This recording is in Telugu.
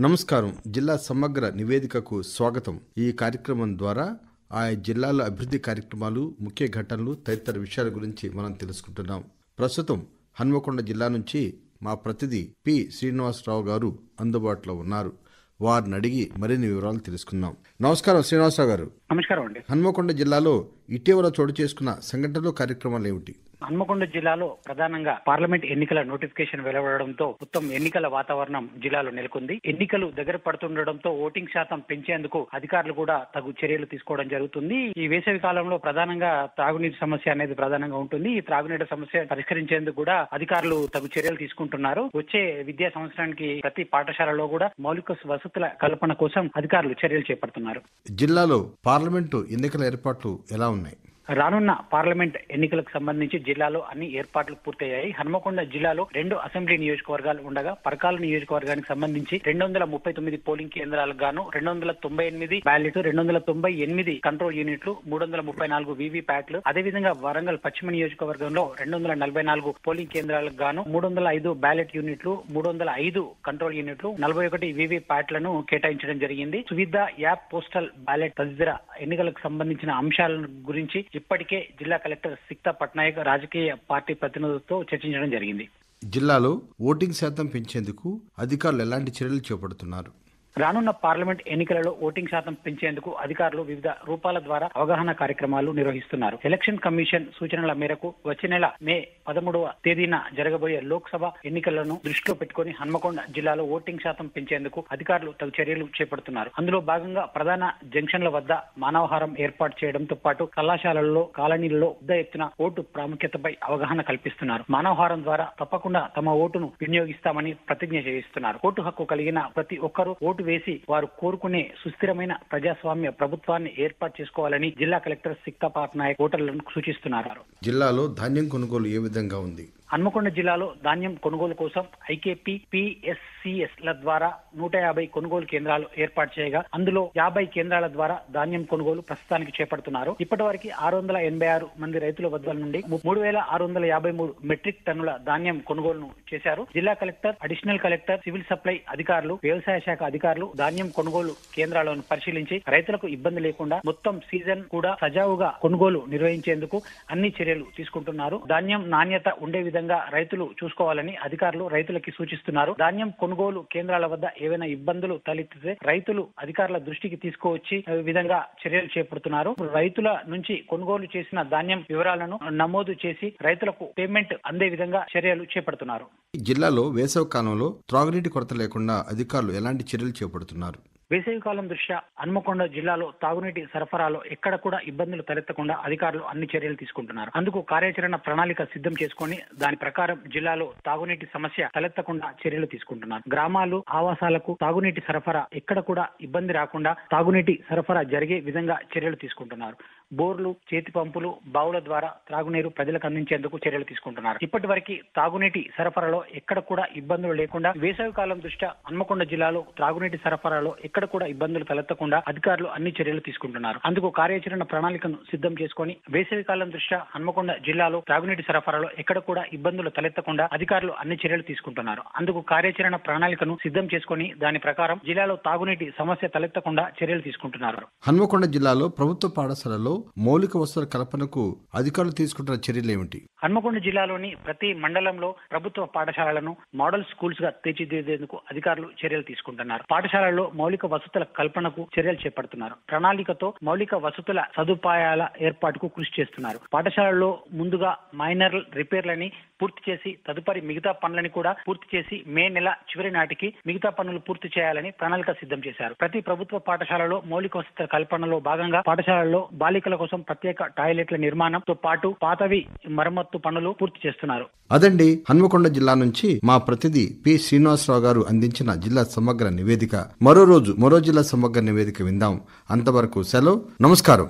నమస్కారం. జిల్లా సమగ్ర నివేదికకు స్వాగతం. ఈ కార్యక్రమం ద్వారా ఆయా జిల్లాల అభివృద్ధి కార్యక్రమాలు ముఖ్య ఘటనలు తదితర విషయాల గురించి మనం తెలుసుకుంటున్నాం. ప్రస్తుతం హన్మకొండ జిల్లా నుంచి మా ప్రతినిధి పి. శ్రీనివాసరావు గారు అందుబాటులో ఉన్నారు. వారిని అడిగి మరిన్ని వివరాలు తెలుసుకుందాం. నమస్కారం శ్రీనివాసరావు గారు. నమస్కారం అండి. హన్మకొండ జిల్లాలో ఇటీవల చోటు చేసుకున్న సంఘటనలు కార్యక్రమాలు ఏమిటి? హన్మకొండ జిల్లాలో ప్రధానంగా పార్లమెంట్ ఎన్నికల నోటిఫికేషన్ వెలువడడంతో మొత్తం ఎన్నికల వాతావరణం జిల్లాలో నెలకొంది. ఎన్నికలు దగ్గర పడుతుండటంతో ఓటింగ్ శాతం పెంచేందుకు అధికారులు కూడా తగు చర్యలు తీసుకోవడం జరుగుతుంది. ఈ వేసవి కాలంలో ప్రధానంగా త్రాగునీటి సమస్య అనేది ప్రధానంగా ఉంటుంది. ఈ త్రాగునీటి సమస్య పరిష్కరించేందుకు కూడా అధికారులు తగు చర్యలు తీసుకుంటున్నారు. వచ్చే విద్యా సంవత్సరానికి ప్రతి పాఠశాలలో కూడా మౌలిక వసతుల కల్పన కోసం అధికారులు చర్యలు చేపడుతున్నారు. జిల్లాలో పార్లమెంటు ఎన్నికల ఏర్పాట్లు ఎలా ఉన్నాయి? రానున్న పార్లమెంట్ ఎన్నికలకు సంబంధించి జిల్లాలో అన్ని ఏర్పాట్లు పూర్తయ్యాయి. హన్మకొండ జిల్లాలో రెండు అసెంబ్లీ నియోజకవర్గాలు ఉండగా పరకాల నియోజకవర్గానికి సంబంధించి రెండు వందల ముప్పై తొమ్మిది పోలింగ్ కేంద్రాలకు గాను రెండు వందల తొంభై ఎనిమిది బ్యాలెట్ రెండు వందల తొంభై ఎనిమిది కంట్రోల్ యూనిట్లు మూడు వందల ముప్పై నాలుగు వివి ప్యాట్లు అదేవిధంగా వరంగల్ పశ్చిమ నియోజకవర్గంలో రెండు వందల నలభై నాలుగు పోలింగ్ కేంద్రాలకు గాను మూడు వందల ఐదు బ్యాలెట్ యూనిట్లు మూడు వందల ఐదు కంట్రోల్ యూనిట్లు నలభై ఒకటి వివి ప్యాట్లను కేటాయించడం జరిగింది. సువిధ యాప్ పోస్టల్ బ్యాలెట్ తదితర ఎన్నికలకు సంబంధించిన అంశాల గురించి ఇప్పటికే జిల్లా కలెక్టర్ సిక్తా పట్నాయక్ రాజకీయ పార్టీ ప్రతినిధులతో చర్చించడం జరిగింది. జిల్లాలో ఓటింగ్ శాతం పెంచేందుకు అధికారులు ఎలాంటి చర్యలు చేపడుతున్నారు? రానున్న పార్లమెంట్ ఎన్నికలలో ఓటింగ్ శాతం పెంచేందుకు అధికారులు వివిధ రూపాల ద్వారా అవగాహన కార్యక్రమాలు నిర్వహిస్తున్నారు. ఎలక్షన్ కమిషన్ సూచనల మేరకు వచ్చే నెల మే పదమూడవ తేదీన జరగబోయే లోక్సభ ఎన్నికలను దృష్టిలో పెట్టుకుని హన్మకొండ జిల్లాలో ఓటింగ్ శాతం పెంచేందుకు అధికారులు తగు చర్యలు చేపడుతున్నారు. అందులో భాగంగా ప్రధాన జంక్షన్ల వద్ద మానవహారం ఏర్పాటు చేయడంతో పాటు కళాశాలల్లో కాలనీలలో పెద్ద ఎత్తున ఓటు ప్రాముఖ్యతపై అవగాహన కల్పిస్తున్నారు. మానవహారం ద్వారా తప్పకుండా తమ ఓటును వినియోగిస్తామని ప్రతిజ్ఞ చేయిస్తున్నారు. ఓటు హక్కు కలిగిన ప్రతి ఒక్కరూ ఓటు వేసి వారు కోరుకునే సుస్థిరమైన ప్రజాస్వామ్య ప్రభుత్వాన్ని ఏర్పాటు చేసుకోవాలని జిల్లా కలెక్టర్ సిక్తా పాట్నాయక్ ఓటర్లను సూచిస్తున్నారు. జిల్లాలో ధాన్యం కొనుగోలు ఏ విధంగా ఉంది? హన్మకొండ జిల్లాలో ధాన్యం కొనుగోలు కోసం ఐకేపీ పిఎస్సిఎస్ ల ద్వారా నూట యాభై కొనుగోలు కేంద్రాలు ఏర్పాటు చేయగా అందులో యాభై కేంద్రాల ద్వారా ధాన్యం కొనుగోలు ప్రస్తుతానికి చేపడుతున్నారు. ఇప్పటి వరకు ఆరు వందల ఎనభై ఆరు మంది రైతుల వద్ద నుండి మూడు వేల ఆరు వందల యాభై మూడు మెట్రిక్ టన్నుల ధాన్యం కొనుగోలును చేశారు. జిల్లా collector additional collector civil supply అధికారులు వ్యవసాయ శాఖ అధికారులు ధాన్యం కొనుగోలు కేంద్రాలను పరిశీలించి రైతులకు ఇబ్బంది లేకుండా మొత్తం సీజన్ కూడా సజావుగా కొనుగోలు నిర్వహించేందుకు అన్ని చర్యలు తీసుకుంటున్నారు. ధాన్యం నాణ్యత ఉండే విధంగా విధంగా రైతులు చూసుకోవాలని అధికారులు రైతులకి సూచిస్తున్నారు. ధాన్యం కొనుగోలు కేంద్రాల వద్ద ఏవైనా ఇబ్బందులు తలెత్తితే రైతులు అధికారుల దృష్టికి తీసుకువచ్చి విధంగా చర్యలు చేపడుతున్నారు. రైతుల నుంచి కొనుగోలు చేసిన ధాన్యం వివరాలను నమోదు చేసి రైతులకు పేమెంట్ అందే విధంగా చర్యలు చేపడుతున్నారు. జిల్లాలో వేసవి కాలంలో త్రాగునీటి కొరత లేకుండా అధికారులు ఎలాంటి చర్యలు చేపడుతున్నారు? వేసవి కాలం దృష్ట్యా హన్మకొండ జిల్లాలో తాగునీటి సరఫరాలో ఎక్కడ కూడా ఇబ్బందులు తలెత్తకుండా అధికారులు అన్ని చర్యలు తీసుకుంటున్నారు. అందుకు కార్యాచరణ ప్రణాళిక సిద్ధం చేసుకొని దాని ప్రకారం జిల్లాలో తాగునీటి సమస్య తలెత్తకుండా చర్యలు తీసుకుంటున్నారు. గ్రామాలు ఆవాసాలకు తాగునీటి సరఫరా ఎక్కడ కూడా ఇబ్బంది రాకుండా తాగునీటి సరఫరా జరిగే విధంగా చర్యలు తీసుకుంటున్నారు. బోర్లు చేతి పంపులు బావుల ద్వారా త్రాగునీరు ప్రజలకు అందించేందుకు చర్యలు తీసుకుంటున్నారు. ఇప్పటి వరకు తాగునీటి సరఫరాలో ఎక్కడ కూడా ఇబ్బందులు లేకుండా వేసవి కాలం దృష్ట్యా హన్మకొండ జిల్లాలో త్రాగునీటి సరఫరాలో ఎక్కడ కూడా ఇబ్బందులు తలెత్తకుండా అధికారులు అన్ని చర్యలు తీసుకుంటున్నారు. అందుకు కార్యాచరణ ప్రణాళికను సిద్ధం చేసుకొని వేసవి కాలం దృష్ట్యా హన్మకొండ జిల్లాలో త్రాగునీటి సరఫరాలో ఎక్కడ కూడా ఇబ్బందులు తలెత్తకుండా అధికారులు అన్ని చర్యలు తీసుకుంటున్నారు. అందుకు కార్యాచరణ ప్రణాళికను సిద్ధం చేసుకొని దాని ప్రకారం జిల్లాలో తాగునీటి సమస్య తలెత్తకుండా చర్యలు తీసుకుంటున్నారు. హన్మకొండ జిల్లాలో ప్రభుత్వ పాఠశాలలో మౌలిక వసతుల కల్పనకు అధికారులు తీసుకుంటున్న చర్యలేమిటి? హన్మకొండ జిల్లాలోని ప్రతి మండలంలో ప్రభుత్వ పాఠశాలలను మోడల్ స్కూల్స్గా తీర్చిదిద్దేందుకు అధికారులు చర్యలు తీసుకుంటున్నారు. పాఠశాలల్లో మౌలిక వసతుల కల్పనకు చర్యలు చేపడుతున్నారు. ప్రణాళికతో మౌలిక వసతుల సదుపాయాల ఏర్పాటుకు కృషి చేస్తున్నారు. పాఠశాలల్లో ముందుగా మైనర్ రిపేర్లని పూర్తి చేసి తదుపరి మిగతా పనులని కూడా పూర్తి చేసి మే నెల చివరి నాటికి మిగతా పనులు పూర్తి చేయాలని ప్రణాళిక సిద్ధం చేశారు. ప్రతి ప్రభుత్వ పాఠశాలలో మౌలిక వసతుల కల్పనలో భాగంగా పాఠశాలల్లో బాలికల కోసం ప్రత్యేక టాయిలెట్ల నిర్మాణంతో పాటు పాతవి మరమ్మత్తు పనులు పూర్తి చేస్తున్నారు. అదండి హన్మకొండ జిల్లా నుంచి మా ప్రతినిధి పి. శ్రీనివాసరావు గారు అందించిన జిల్లా సమగ్ర నివేదిక. మరో రోజు మరో జిల్లా సమగ్ర నివేదిక విందాం. అంతవరకు సెలవు. నమస్కారం.